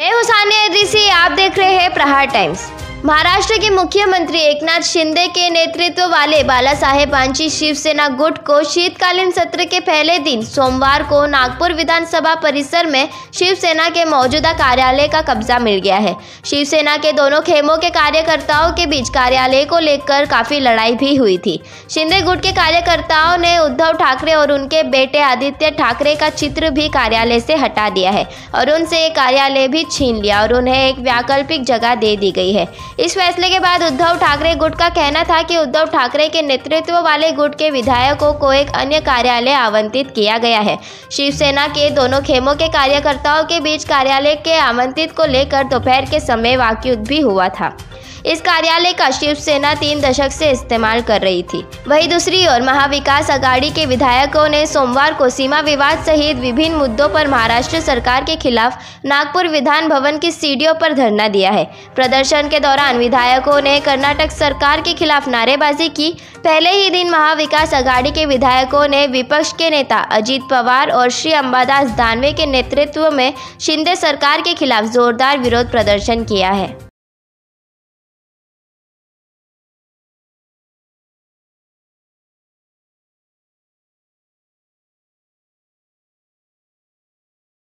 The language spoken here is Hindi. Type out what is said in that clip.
मैं हुसानिया सानिया आप देख रहे हैं प्रहार टाइम्स। महाराष्ट्र के मुख्यमंत्री एकनाथ शिंदे के नेतृत्व वाले बाला साहेब आंची शिवसेना गुट को शीतकालीन सत्र के पहले दिन सोमवार को नागपुर विधानसभा परिसर में शिवसेना के मौजूदा कार्यालय का कब्जा मिल गया है। शिवसेना के दोनों खेमों के कार्यकर्ताओं के बीच कार्यालय को लेकर काफ़ी लड़ाई भी हुई थी। शिंदे गुट के कार्यकर्ताओं ने उद्धव ठाकरे और उनके बेटे आदित्य ठाकरे का चित्र भी कार्यालय से हटा दिया है और उनसे कार्यालय भी छीन लिया और उन्हें एक वैकल्पिक जगह दे दी गई है। इस फैसले के बाद उद्धव ठाकरे गुट का कहना था कि उद्धव ठाकरे के नेतृत्व वाले गुट के विधायकों को एक अन्य कार्यालय आवंटित किया गया है। शिवसेना के दोनों खेमों के कार्यकर्ताओं के बीच कार्यालय के आवंटित को लेकर दोपहर के समय वाक्युद्ध भी हुआ था। इस कार्यालय का शिवसेना तीन दशक से इस्तेमाल कर रही थी। वहीं दूसरी ओर महाविकास अघाड़ी के विधायकों ने सोमवार को सीमा विवाद सहित विभिन्न मुद्दों पर महाराष्ट्र सरकार के खिलाफ नागपुर विधान भवन की सीढ़ियों पर धरना दिया है। प्रदर्शन के दौरान विधायकों ने कर्नाटक सरकार के खिलाफ नारेबाजी की। पहले ही दिन महाविकास अघाड़ी के विधायकों ने विपक्ष के नेता अजीत पवार और श्री अंबादास दानवे के नेतृत्व में शिंदे सरकार के खिलाफ जोरदार विरोध प्रदर्शन किया है।